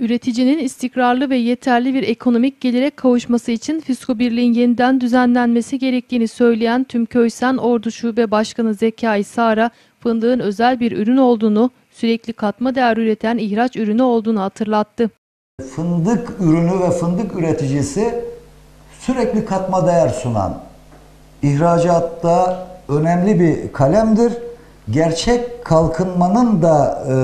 Üreticinin istikrarlı ve yeterli bir ekonomik gelire kavuşması için Fisko Birliği'nin yeniden düzenlenmesi gerektiğini söyleyen Tüm Köysen Ordu Şube Başkanı Zekai Sara, fındığın özel bir ürün olduğunu, sürekli katma değer üreten ihraç ürünü olduğunu hatırlattı. Fındık ürünü ve fındık üreticisi sürekli katma değer sunan, ihracatta önemli bir kalemdir. Gerçek kalkınmanın da e,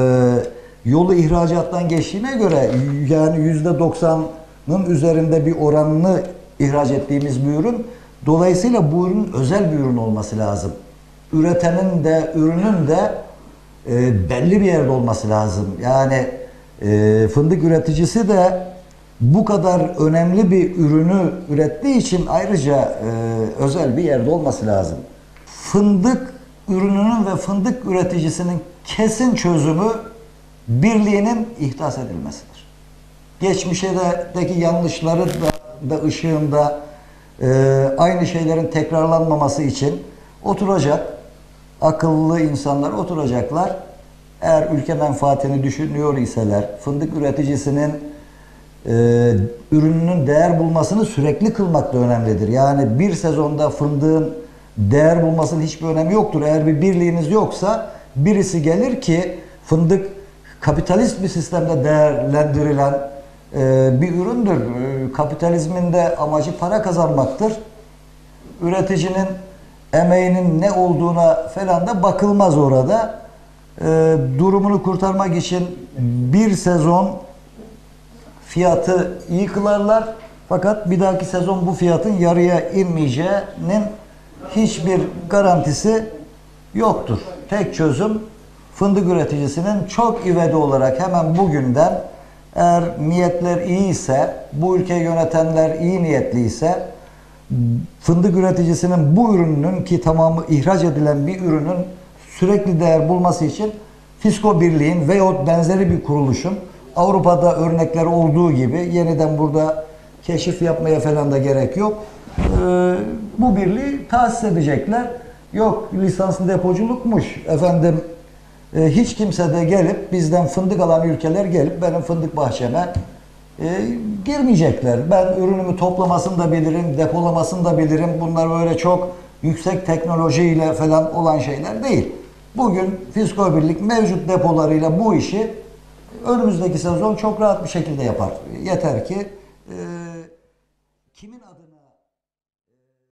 yolu ihracattan geçtiğine göre yani yüzde doksanın üzerinde bir oranını ihraç ettiğimiz bir ürün. Dolayısıyla bu ürün özel bir ürün olması lazım. Üretenin de ürünün de e, belli bir yerde olması lazım. Yani e, fındık üreticisi de bu kadar önemli bir ürünü ürettiği için ayrıca e, özel bir yerde olması lazım. Fındık ürününün ve fındık üreticisinin kesin çözümü birliğinin ihdas edilmesidir. Geçmişteki yanlışları da, da ışığında e, aynı şeylerin tekrarlanmaması için oturacak, akıllı insanlar oturacaklar. Eğer ülke menfaatini düşünüyor iseler, fındık üreticisinin e, ürününün değer bulmasını sürekli kılmak da önemlidir. Yani bir sezonda fındığın değer bulmasının hiçbir önemi yoktur. Eğer bir birliğiniz yoksa birisi gelir ki fındık kapitalist bir sistemde değerlendirilen e, bir üründür. E, kapitalizmin de amacı para kazanmaktır. Üreticinin emeğinin ne olduğuna falan da bakılmaz orada. E, durumunu kurtarmak için bir sezon fiyatı iyi kılarlar. Fakat bir dahaki sezon bu fiyatın yarıya inmeyeceğinin hiçbir garantisi yoktur. Tek çözüm fındık üreticisinin çok ivedi olarak hemen bugünden eğer niyetler iyi ise, bu ülkeyi yönetenler iyi niyetli ise fındık üreticisinin bu ürünün ki tamamı ihraç edilen bir ürünün sürekli değer bulması için Fisko Birliği'nin veyahut benzeri bir kuruluşun Avrupa'da örnekler olduğu gibi yeniden burada keşif yapmaya falan da gerek yok. Ee, bu birliği tahsis edecekler. Yok lisanslı depoculukmuş. Efendim e, hiç kimse de gelip bizden fındık alan ülkeler gelip benim fındık bahçeme e, girmeyecekler. Ben ürünümü toplamasını da bilirim, depolamasını da bilirim. Bunlar böyle çok yüksek teknolojiyle falan olan şeyler değil. Bugün Fisko Birlik mevcut depolarıyla bu işi önümüzdeki sezon çok rahat bir şekilde yapar. Yeter ki e, kimin